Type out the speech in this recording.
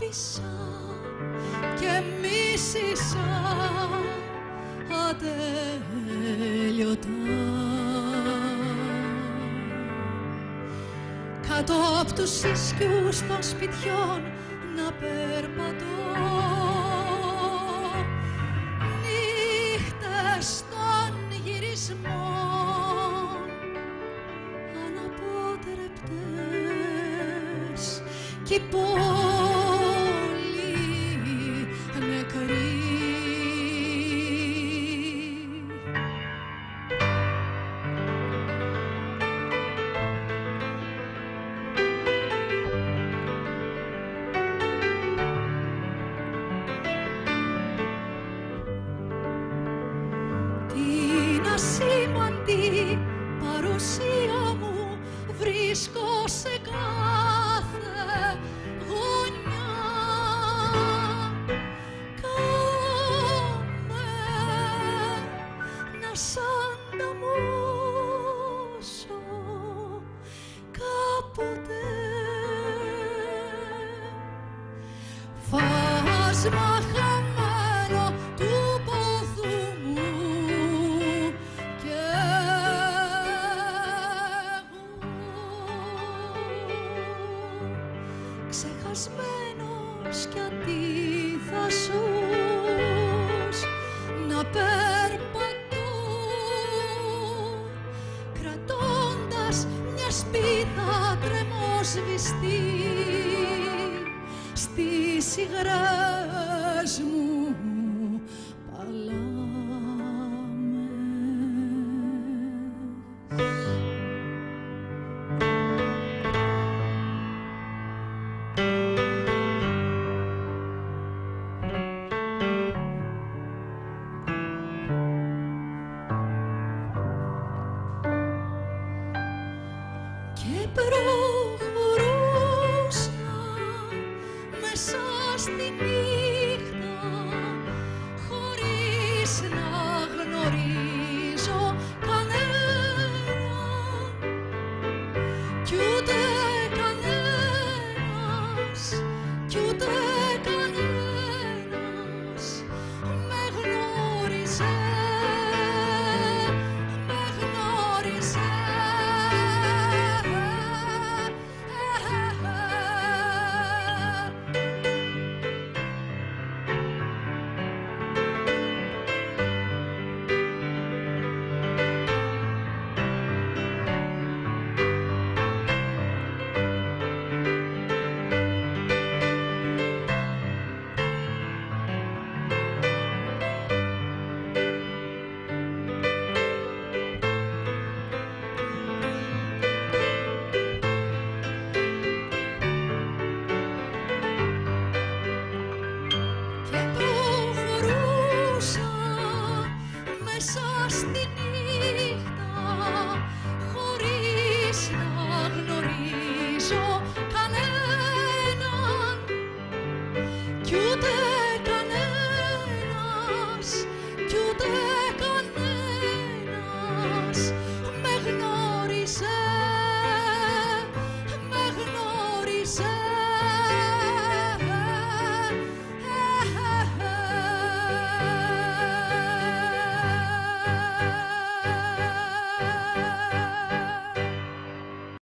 αγάπησα και μίσησα. Ατέλειωτα. Κάτω από τους ίσκιους των σπιτιών να περπατώ. Νύχτες των γυρισμών αναπότρεπτες κι ξεχασμένος κι αντίθασος να περπατώ κρατώντας μια σπίδα τρεμόσβηστη τη σειράς μου παλάμε. Και προ